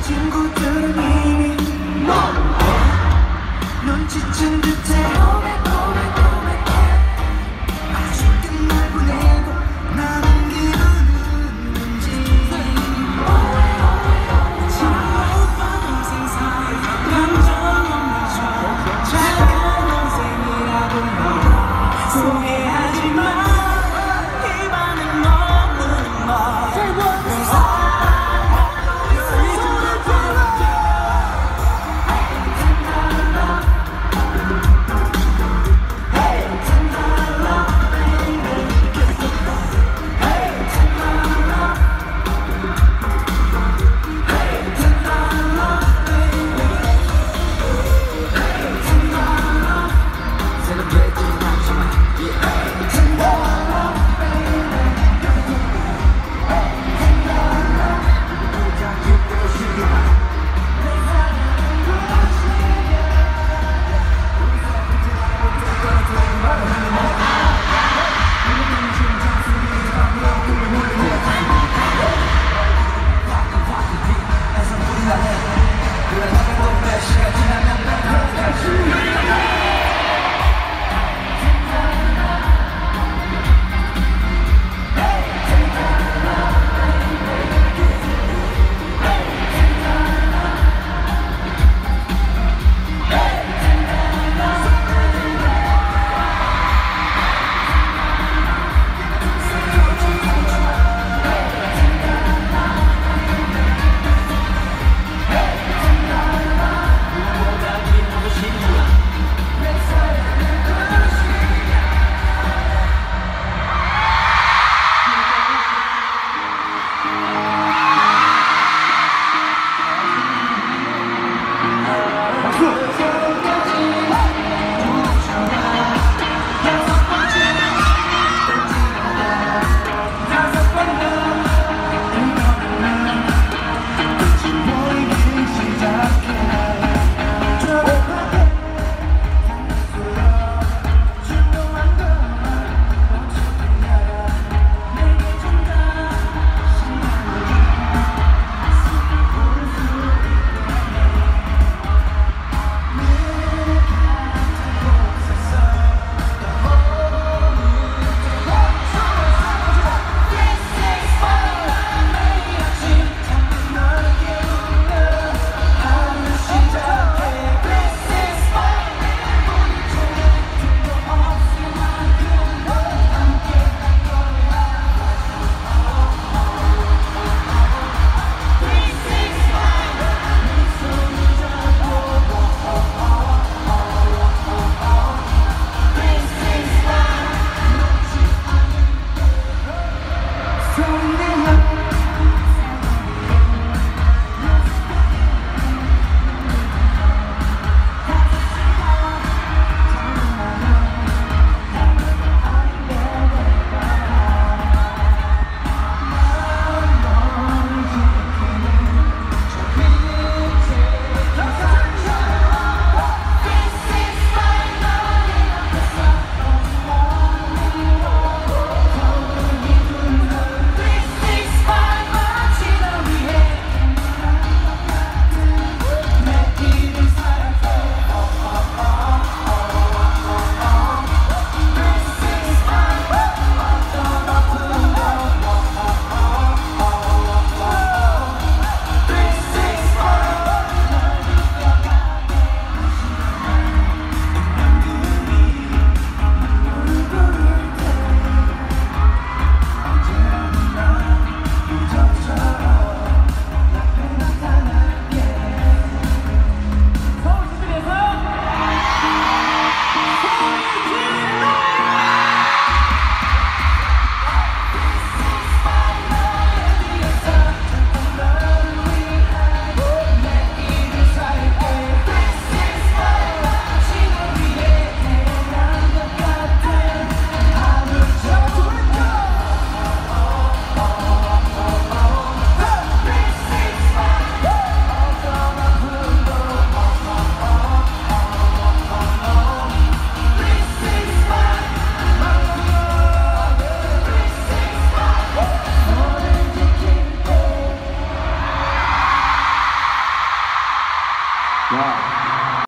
친구들은 이미 넌 지친 듯